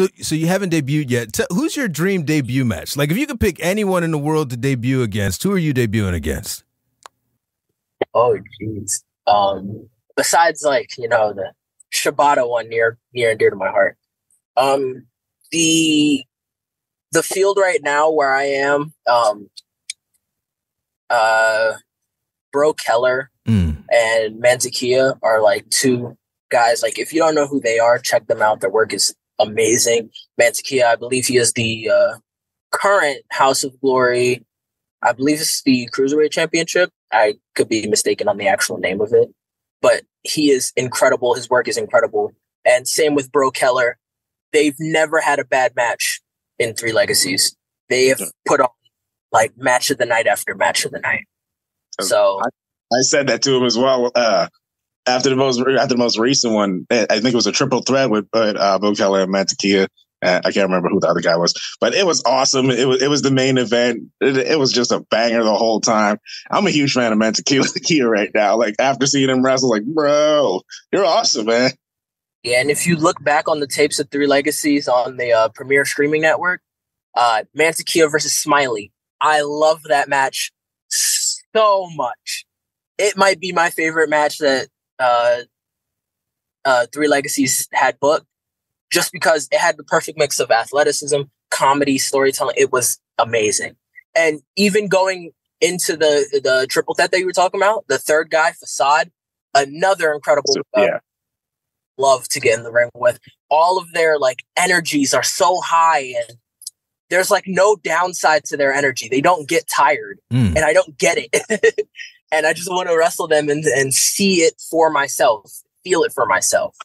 So, so you haven't debuted yet. T- who's your dream debut match? Like, if you could pick anyone in the world to debut against, who are you debuting against? Oh, jeez. Um, besides, like you know, the Shibata one near near and dear to my heart. Um, the the field right now where I am, um, uh, Bro Keller Mm. and Mantequilla are like two guys. Like, if you don't know who they are, check them out. Their work is amazing. Mantequilla, I believe he is the uh, current House of Glory. I believe it's the Cruiserweight Championship. I could be mistaken on the actual name of it, but he is incredible. His work is incredible. And same with Bro Keller. They've never had a bad match in Three Legacies. They have put on like match of the night after match of the night. So I said that to him as well. Uh, after the most after the most recent one, I think it was a triple threat with uh, Bill Keller and Mantequilla. Uh, I can't remember who the other guy was, but it was awesome. It was it was the main event. It, it was just a banger the whole time. I'm a huge fan of Mantequilla right now. Like after seeing him wrestle, like bro, you're awesome, man. Yeah, and if you look back on the tapes of Three Legacies on the uh, Premier Streaming Network, uh, Mantequilla versus Smiley, I love that match so much. It might be my favorite match that uh, uh, Three Legacies had booked, just because it had the perfect mix of athleticism, comedy, storytelling. It was amazing, and even going into the the triple threat that you were talking about, the third guy, Facade, another incredible uh, yeah. love to get in the ring with. All of their like energies are so high and there's like no downside to their energy. They don't get tired Mm. and I don't get it. and I just want to wrestle them and, and see it for myself, feel it for myself.